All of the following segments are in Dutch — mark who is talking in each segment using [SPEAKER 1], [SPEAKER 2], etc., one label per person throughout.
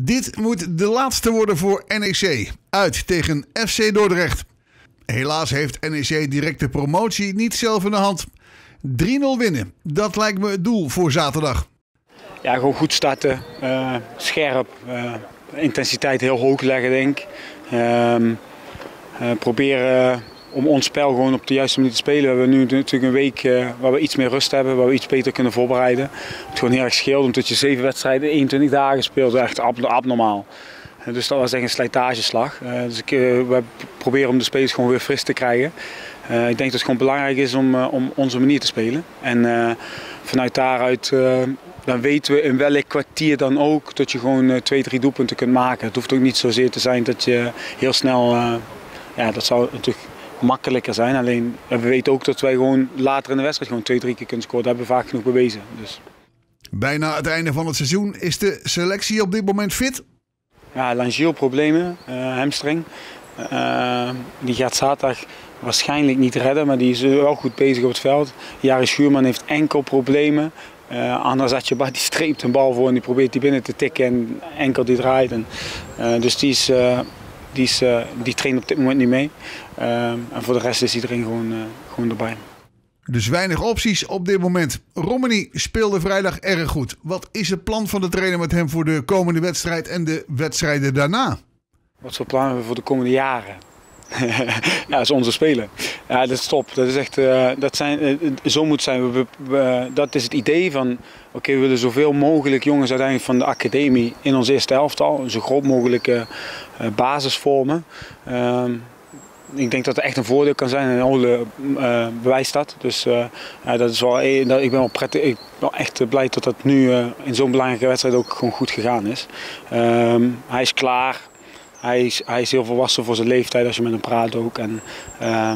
[SPEAKER 1] Dit moet de laatste worden voor NEC. Uit tegen FC Dordrecht. Helaas heeft NEC direct de promotie niet zelf in de hand. 3-0 winnen, dat lijkt me het doel voor zaterdag.
[SPEAKER 2] Ja, gewoon goed starten, uh, scherp, uh, intensiteit heel hoog leggen denk ik. Uh, proberen om ons spel gewoon op de juiste manier te spelen. We hebben nu natuurlijk een week waar we iets meer rust hebben, waar we iets beter kunnen voorbereiden. Het gewoon heel erg scheelt omdat je zeven wedstrijden 21 dagen speelt, echt abnormaal. Dus dat was echt een slijtageslag. dus ik, we proberen om de spelers gewoon weer fris te krijgen. ik denk dat het gewoon belangrijk is om, om onze manier te spelen. En vanuit daaruit dan weten we in welk kwartier dan ook dat je gewoon twee, drie doelpunten kunt maken. Het hoeft ook niet zozeer te zijn dat je heel snel, ja dat zou natuurlijk makkelijker zijn. Alleen we weten ook dat wij gewoon later in de wedstrijd gewoon twee, drie keer kunnen scoren. Dat hebben we vaak genoeg bewezen. Dus.
[SPEAKER 1] Bijna het einde van het seizoen is de selectie op dit moment fit?
[SPEAKER 2] Ja, Langiel problemen, uh, hamstring. Uh, die gaat zaterdag waarschijnlijk niet redden, maar die is wel goed bezig op het veld. Jari Schuurman heeft enkel problemen. Uh, Anders had je die streept een bal voor en die probeert die binnen te tikken en enkel die draait. En, uh, dus die, is, die, is, die traint op dit moment niet mee. en voor de rest is iedereen gewoon, gewoon erbij.
[SPEAKER 1] Dus weinig opties op dit moment. Romani speelde vrijdag erg goed. Wat is het plan van de trainer met hem voor de komende wedstrijd en de wedstrijden daarna?
[SPEAKER 2] Wat voor plannen hebben we voor de komende jaren? ja, dat is onze speler. Ja, dat is top. Dat is echt, uh, dat zijn, uh, zo moet zijn. We, dat is het idee van, oké, we willen zoveel mogelijk jongens uiteindelijk van de academie in ons eerste elftal, zo groot mogelijke basis vormen. Ehm, ik denk dat het echt een voordeel kan zijn en Ole bewijst dat. Dus ja, dat is wel, ik ben wel prettig, ik ben echt blij dat dat nu in zo'n belangrijke wedstrijd ook gewoon goed gegaan is. Ehm, hij is klaar. Hij is, hij is heel volwassen voor zijn leeftijd als je met hem praat ook. En, uh,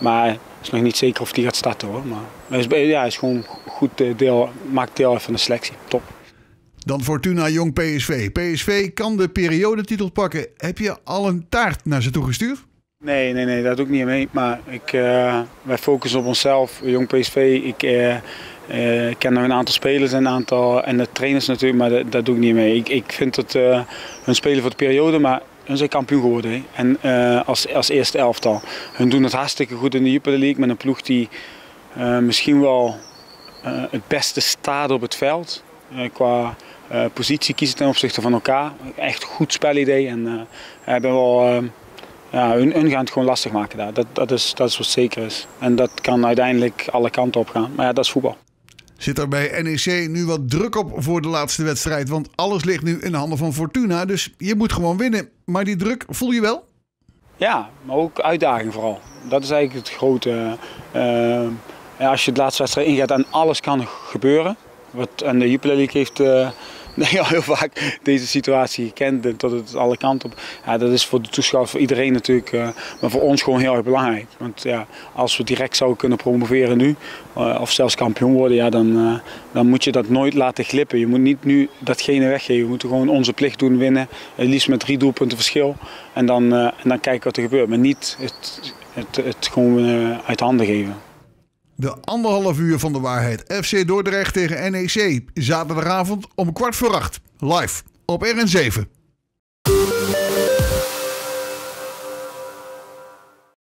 [SPEAKER 2] maar het is nog niet zeker of hij gaat starten hoor. Maar hij is, ja, hij is gewoon goed deel, maakt deel uit van de selectie. Top.
[SPEAKER 1] Dan Fortuna Jong PSV. PSV kan de periodetitel pakken. Heb je al een taart naar ze toe gestuurd?
[SPEAKER 2] Nee, nee, nee, dat doe ik niet mee. Maar ik, uh, wij focussen op onszelf. Jong PSV, ik uh, uh, ken nog een aantal spelers en, een aantal, en de trainers natuurlijk, maar dat, dat doe ik niet mee. Ik, ik vind het hun spelen voor de periode, maar hun zijn kampioen geworden. Hè. En uh, als, als eerste elftal. Hun doen het hartstikke goed in de Jupiler League met een ploeg die uh, misschien wel uh, het beste staat op het veld. qua positie kiezen ten opzichte van elkaar. Echt goed spelidee. En hebben wel, ja, hun, hun, gaan het gewoon lastig maken daar. Dat, dat, is, dat is wat zeker is. En dat kan uiteindelijk alle kanten op gaan. Maar ja, dat is voetbal.
[SPEAKER 1] Zit er bij NEC nu wat druk op voor de laatste wedstrijd? Want alles ligt nu in de handen van Fortuna. Dus je moet gewoon winnen. Maar die druk voel je wel?
[SPEAKER 2] Ja, maar ook uitdaging vooral. Dat is eigenlijk het grote. Ja, als je de laatste wedstrijd ingaat en alles kan gebeuren. Wat, en de Jupiler League heeft uh, nee, heel vaak deze situatie gekend tot het alle kanten op. Ja, dat is voor de toeschouwer, voor iedereen natuurlijk, uh, maar voor ons gewoon heel erg belangrijk. Want ja, als we direct zouden kunnen promoveren nu, uh, of zelfs kampioen worden, ja, dan, uh, dan moet je dat nooit laten glippen. Je moet niet nu datgene weggeven. We moeten gewoon onze plicht doen, winnen. Het liefst met drie doelpunten verschil. En dan, en dan kijken wat er gebeurt. Maar niet het, het, het gewoon uit handen geven.
[SPEAKER 1] De anderhalf uur van de waarheid. FC Dordrecht tegen NEC. Zaterdagavond om kwart voor acht. Live op RN7.